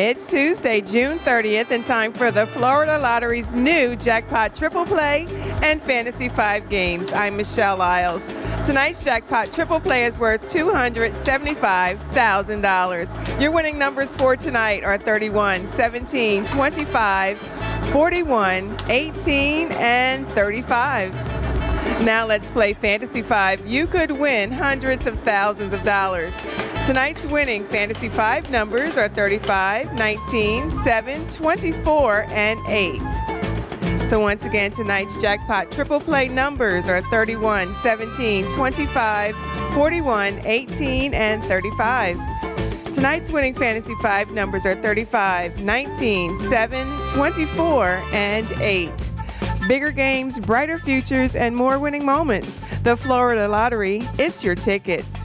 It's Tuesday, June 30th, and time for the Florida Lottery's new jackpot triple play and fantasy five games. I'm Michelle Isles. Tonight's jackpot triple play is worth $275,000. Your winning numbers for tonight are 31, 17, 25, 41, 18, and 35. Now let's play Fantasy 5. You could win hundreds of thousands of dollars. Tonight's winning Fantasy 5 numbers are 35, 19, 7, 24, and 8. So once again, tonight's jackpot triple play numbers are 31, 17, 25, 41, 18, and 35. Tonight's winning Fantasy 5 numbers are 35, 19, 7, 24, and 8. Bigger games, brighter futures, and more winning moments. The Florida Lottery, it's your tickets.